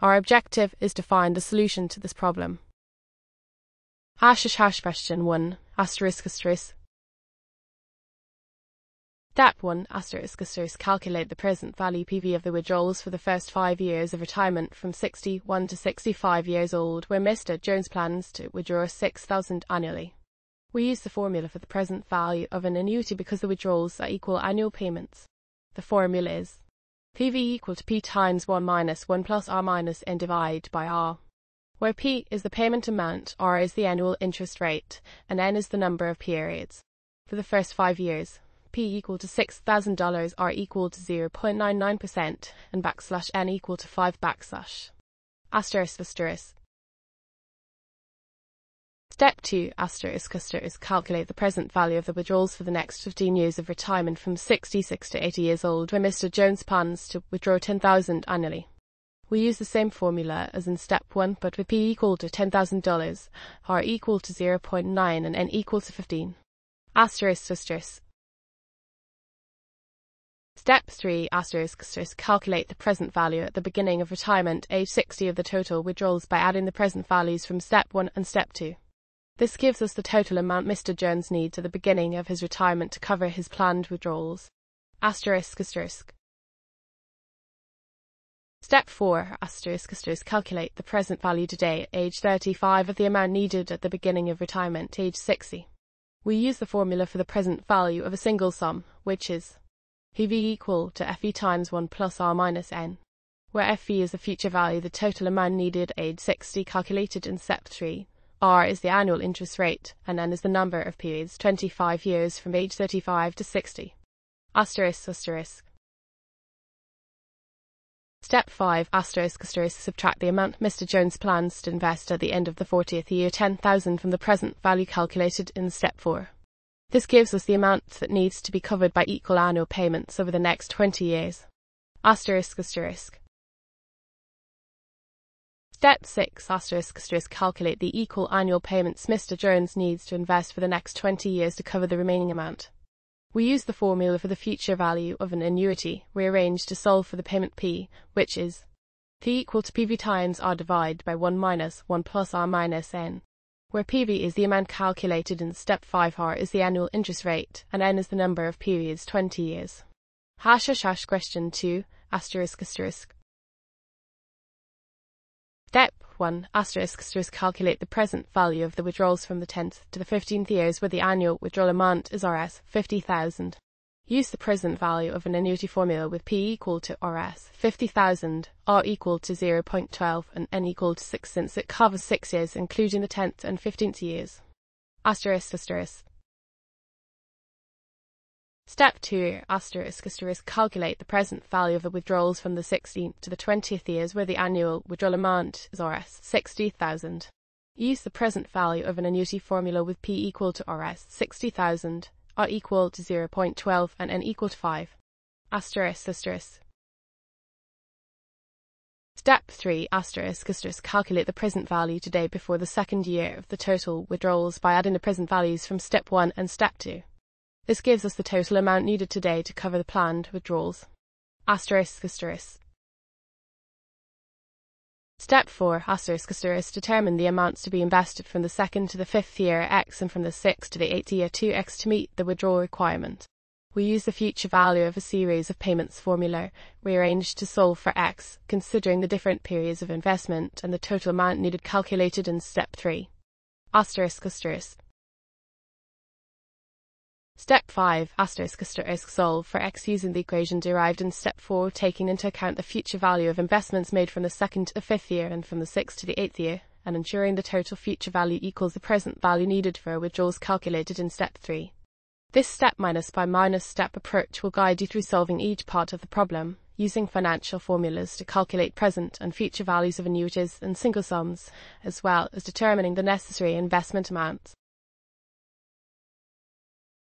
Our objective is to find the solution to this problem. Hash hash question 1 asterisk asterisk Step 1 asterisk asterisk calculate the present value PV of the withdrawals for the first five years of retirement from 61 to 65 years old where Mr. Jones plans to withdraw 6,000 annually. We use the formula for the present value of an annuity because the withdrawals are equal annual payments. The formula is PV equal to P times 1 minus 1 plus R minus N divided by R, where P is the payment amount, R is the annual interest rate, and N is the number of periods. For the first five years, P equal to $6,000, R equal to 0.99%, and backslash N equal to 5 backslash. Asterisk asterisk. Step 2 asterisk asterisk calculate the present value of the withdrawals for the next 15 years of retirement from 66 to 80 years old where Mr. Jones plans to withdraw 10,000 annually. We use the same formula as in step 1 but with P equal to $10,000, R equal to 0.9 and N equal to 15. Asterisk asterisk. Step 3 asterisk asterisk calculate the present value at the beginning of retirement age 60 of the total withdrawals by adding the present values from step 1 and step 2. This gives us the total amount Mr. Jones needs at the beginning of his retirement to cover his planned withdrawals. Asterisk asterisk. Step 4 asterisk asterisk calculate the present value today at age 35 of the amount needed at the beginning of retirement age 60. We use the formula for the present value of a single sum, which is PV equal to FV times 1 plus R minus N, where FV is the future value, the total amount needed at age 60 calculated in step 3 R is the annual interest rate, and N is the number of periods, 25 years from age 35 to 60. Asterisk, asterisk. Step 5, asterisk, asterisk, subtract the amount Mr. Jones plans to invest at the end of the 40th year, 10,000 from the present value calculated in step 4. This gives us the amount that needs to be covered by equal annual payments over the next 20 years. Asterisk, asterisk. Step 6 asterisk asterisk calculate the equal annual payments Mr. Jones needs to invest for the next 20 years to cover the remaining amount. We use the formula for the future value of an annuity rearranged to solve for the payment P, which is P equal to PV times R divided by 1 minus 1 plus R minus N, where PV is the amount calculated in step 5 R is the annual interest rate and N is the number of periods 20 years. Hash hash hash question 2 asterisk asterisk Step 1 asterisk asterisk calculate the present value of the withdrawals from the 10th to the 15th years where the annual withdrawal amount is Rs 50,000. Use the present value of an annuity formula with P equal to Rs 50,000, R equal to 0.12 and N equal to 6 since it covers 6 years including the 10th and 15th years. Step 2 asterisk asterisk calculate the present value of the withdrawals from the 16th to the 20th years where the annual withdrawal amount is Rs 60,000. Use the present value of an annuity formula with P equal to Rs 60,000, R equal to 0.12 and N equal to 5. Asterisk asterisk. Step 3 asterisk asterisk calculate the present value today before the second year of the total withdrawals by adding the present values from step 1 and step 2. This gives us the total amount needed today to cover the planned withdrawals. Asterisk asterisk. Step 4 asterisk asterisk determine the amounts to be invested from the second to the fifth year X and from the sixth to the eighth year 2X to meet the withdrawal requirement. We use the future value of a series of payments formula rearranged to solve for X, considering the different periods of investment and the total amount needed calculated in step 3. Asterisk asterisk. Step 5 asterisk asterisk solve for x using the equation derived in step 4 taking into account the future value of investments made from the second to the fifth year and from the sixth to the eighth year and ensuring the total future value equals the present value needed for withdrawals calculated in step 3. This step minus by minus step approach will guide you through solving each part of the problem, using financial formulas to calculate present and future values of annuities and single sums, as well as determining the necessary investment amounts.